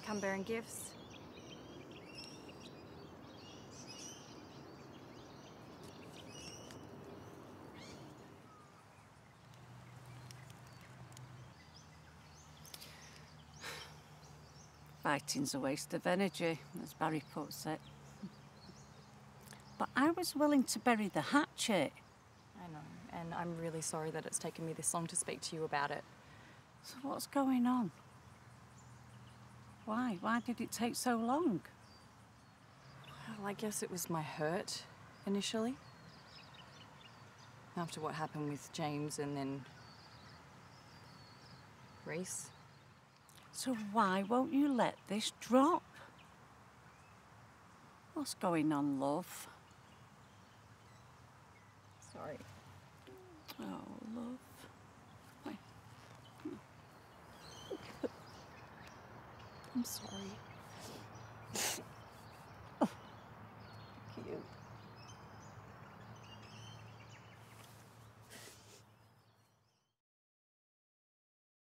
come bearing gifts. Fighting's a waste of energy, as Barry puts it. But I was willing to bury the hatchet. I know, and I'm really sorry that it's taken me this long to speak to you about it. So what's going on? Why? Why did it take so long? Well, I guess it was my hurt initially. After what happened with James and then Reese. So why won't you let this drop? What's going on, love? Sorry. Oh, love. I'm sorry. cute.